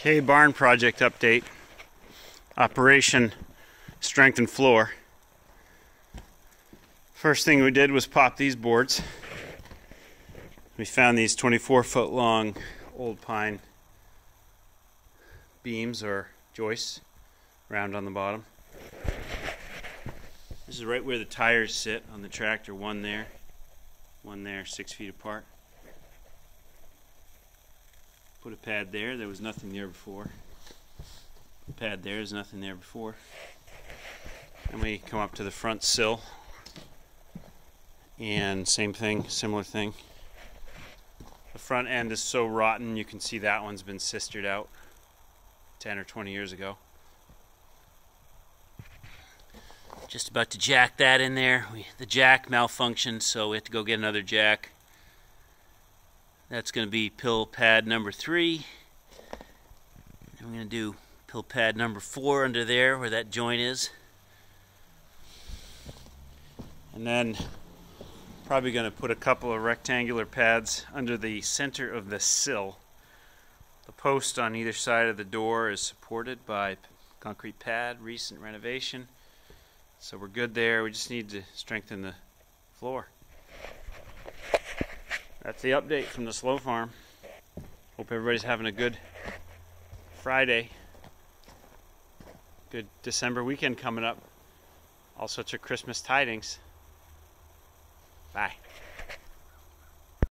Okay, barn project update. Operation strengthen floor. First thing we did was pop these boards. We found these 24 foot long old pine beams or joists, round on the bottom. This is right where the tires sit on the tractor, one there, one there, six feet apart. Put a pad there, there was nothing there before. A pad there, there's nothing there before. And we come up to the front sill. And same thing, similar thing. The front end is so rotten, you can see that one's been sistered out 10 or 20 years ago. Just about to jack that in there. We, the jack malfunctioned, so we have to go get another jack. That's going to be pill pad number three. We're going to do pill pad number four under there where that joint is. And then probably going to put a couple of rectangular pads under the center of the sill. The post on either side of the door is supported by concrete pad, recent renovation. So we're good there. We just need to strengthen the floor. That's the update from the slow farm. Hope everybody's having a good Friday. Good December weekend coming up. All sorts of Christmas tidings. Bye.